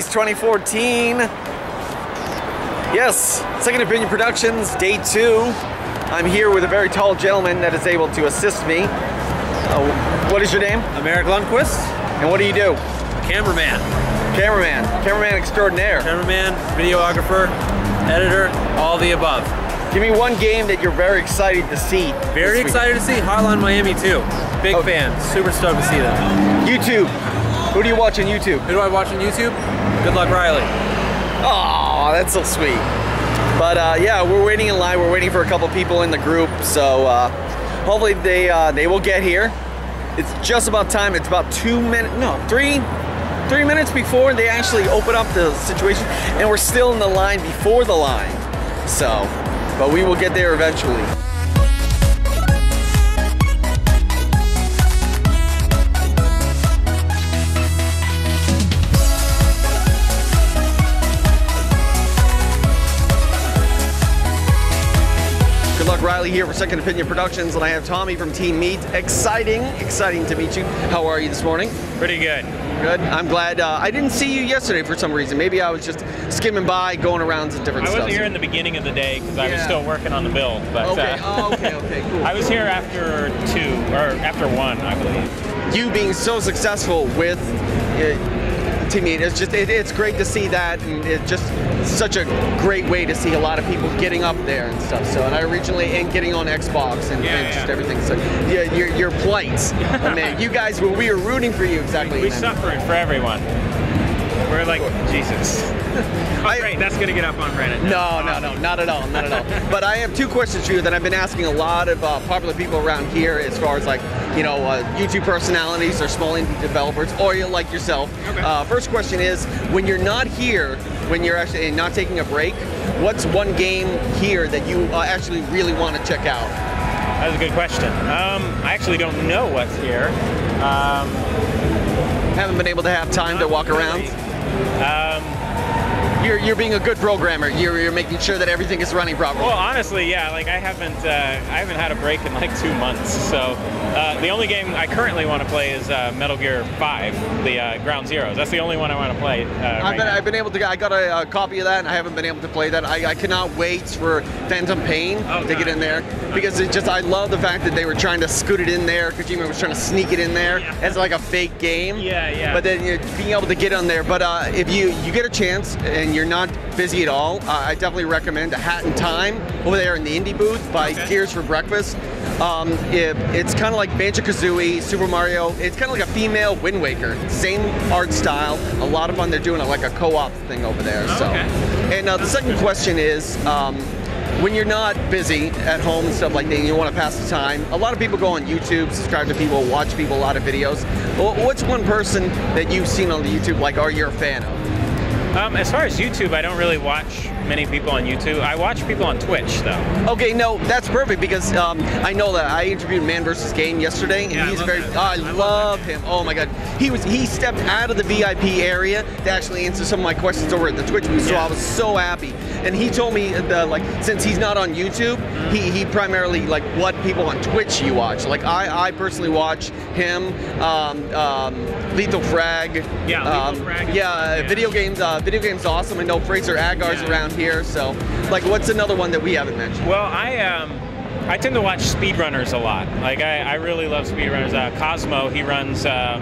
East 2014. Yes, Second Opinion Productions, day two. I'm here with a very tall gentleman that is able to assist me. Uh, what is your name? Americ Lundquist, And what do you do? cameraman. Cameraman. Cameraman extraordinaire. Cameraman, videographer, editor, all the above. Give me one game that you're very excited to see. Very excited to see Hotline Miami 2. Big Oh. fan. Super stoked to see them. YouTube. Who do you watch on YouTube? Who do I watch on YouTube? Good luck, Riley. Oh, that's so sweet. But uh, yeah, we're waiting in line. We're waiting for a couple people in the group, so uh, hopefully they uh, they will get here. It's just about time. It's about two minutes, no, three, three minutes before they actually open up the situation, and we're still in the line before the line. So, but we will get there eventually. Riley, here for Second Opinion Productions, and I have Tommy from Team Meat. Exciting, exciting to meet you. How are you this morning? Pretty good. Good. I'm glad. Uh, I didn't see you yesterday for some reason. Maybe I was just skimming by, going around some different I stuff. wasn't here in the beginning of the day because I was still working on the build, but Okay. uh, Oh, okay. Okay. Cool. I was here after two or after one, I believe. you being so successful with uh, Team Meat, it's just it, it's great to see that, and it just such a great way to see a lot of people getting up there and stuff. So, and I originally and getting on Xbox and, Yeah, and just everything. So, yeah, your your plights. I mean, you guys, were we were rooting for you exactly. We man. suffered for everyone. We're like Jesus. Oh, I- great, that's gonna get up on Reddit. No, no, no, not at all, not at all. but I have two questions for you that I've been asking a lot of uh, popular people around here, as far as like, you know, uh, YouTube personalities or small indie developers, or you like yourself. Okay. Uh, first question is, when you're not here, when you're actually not taking a break, what's one game here that you uh, actually really want to check out? That's a good question. Um, I actually don't know what's here. Um, Haven't been able to have time to walk around. Um, You're, you're being a good programmer. You're, you're making sure that everything is running properly. well, honestly, yeah. Like I haven't, uh, I haven't had a break in like two months. So uh, the only game I currently want to play is uh, Metal Gear 5, the uh, Ground Zeroes. That's the only one I want to play. Uh, I've right been. I've been able to. I got a, a copy of that, and I haven't been able to play that. I, I cannot wait for Phantom Pain Oh, to get in there because it just. I love the fact that they were trying to scoot it in there. Kojima was trying to sneak it in there Yeah. as like a fake game. Yeah, yeah. But then you know, being able to get on there. But uh, if you you get a chance and you're not busy at all, uh, I definitely recommend a Hat in Time over there in the indie booth by Okay. Gears for Breakfast. Um, it, it's kind of like Banjo Kazooie, Super Mario. It's kind of like a female Wind Waker. Same art style. A lot of fun. They're doing it like a co-op thing over there. so, okay. and uh, the second question is. Um, when you're not busy at home and stuff like that, and you want to pass the time, a lot of people go on YouTube, subscribe to people, watch people, a lot of videos. Wh- What's one person that you've seen on the YouTube, like, are you're a fan of? Um, as far as YouTube, I don't really watch many people on YouTube. I watch people on Twitch though. Okay, no, that's perfect because um, I know that I interviewed Man vs. Game yesterday, and Yeah, he's very. Oh, I, I love love, him. Oh my God, he was he stepped out of the VIP area to actually answer some of my questions over at the Twitch booth. So Yeah. I was so happy, and he told me that like since he's not on YouTube, Mm-hmm. he, he primarily like what people on Twitch you watch. Like I I personally watch him, um, um, Lethal Frag. Yeah, Lethal um, Frag Yeah, yeah. video games. Uh, video games awesome. I know Fraser Agar's Yeah. around here, so like what's another one that we haven't mentioned? Well, I um, I tend to watch speedrunners a lot. Like I, I really love speedrunners. Uh, Cosmo, he runs uh,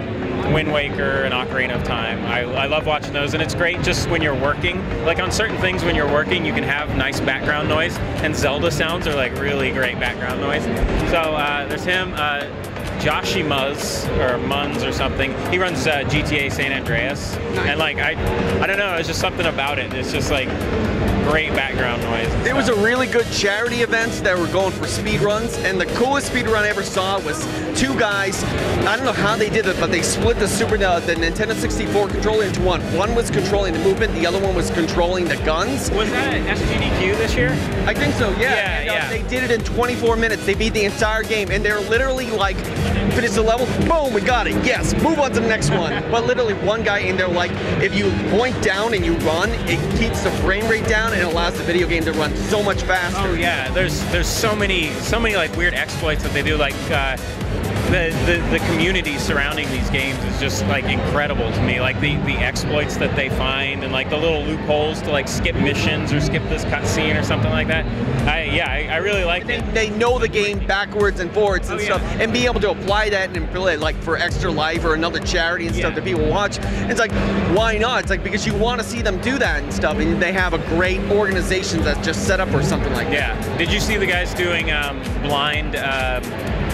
Wind Waker and Ocarina of Time. I, I love watching those, and it's great just when you're working. Like on certain things, when you're working, you can have nice background noise, and Zelda sounds are like really great background noise. So uh, there's him. Uh, Joshy Muzz or Munz or something. He runs uh, GTA San Andreas, and like I, I don't know. It's just something about it. It's just like great background There was a really good charity event that were going for speed runs, and the coolest speed run I ever saw was two guys. I don't know how they did it, but they split the Super uh, the Nintendo 64 controller into one. One was controlling the movement, the other one was controlling the guns. Was that at SGDQ this year? I think so, yeah. Yeah, And, uh, yeah. They did it in 24 minutes. They beat the entire game, and they're literally like, finish the level, boom, we got it. Yes, move on to the next one. but literally, one guy in there, like, if you point down and you run, it keeps the frame rate down and allows the video game to run so much faster. Oh yeah, there's there's so many so many like weird exploits that they do. Like uh, the, the, the community surrounding these games is just like incredible to me. Like the, the exploits that they find and like the little loopholes to like skip missions or skip this cutscene or something like that. I yeah, I, I really like They, it. they know the game backwards and forwards and Oh, yeah. stuff, and be able to apply that and play it like for Extra Life or another charity and stuff Yeah. that people watch. It's like, why not? It's like because you want to see them do that and stuff, and they have a great organization that's just set up or something like that. Yeah. Did you see the guys doing um, blind uh,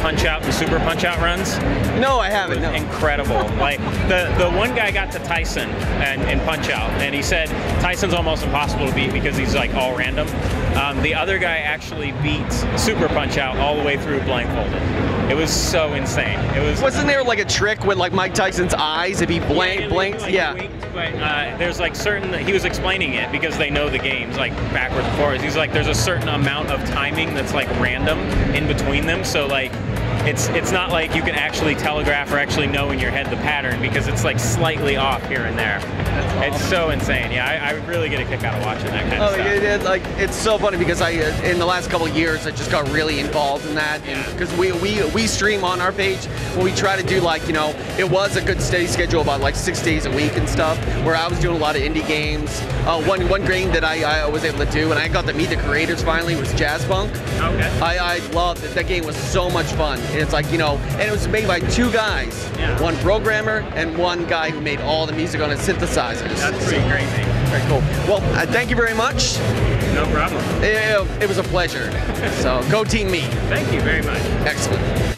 punch out and super punch out runs? No, I haven't. No. incredible. like the the one guy got to Tyson and in Punch Out, and he said Tyson's almost impossible to beat because he's like all random. Um, the other guy actually beat Super Punch Out all the way through blindfolded. It was so insane. It was. Wasn't there like a trick with like Mike Tyson's eyes if he blank Yeah, it blinks? like yeah. winked, but uh, there's like certain. He was explaining it because they know the games like backwards and forwards. He's like, there's a certain amount of timing that's like random in between them. So like, it's it's not like you can actually telegraph or actually know in your head the pattern because it's like slightly off here and there. It's so insane. Yeah, I, I really get a kick out of watching that kind of Oh, stuff. it, it, like it's so funny because I, uh, in the last couple of years, I just got really involved in that, Yeah. because we, we we stream on our page, where we try to do like you know, it was a good steady schedule about like six days a week and stuff, where I was doing a lot of indie games. Uh, one one game that I, I was able to do, and I got to meet the creators finally, was Jazzpunk. Okay. I, I loved it. That game was so much fun. And it's like, you know, and it was made by two guys. Yeah. One programmer and one guy who made all the music on his synthesizers. That's pretty crazy. Very cool. Well, uh, thank you very much. No problem. It, it was a pleasure. So go team me. Thank you very much. Excellent.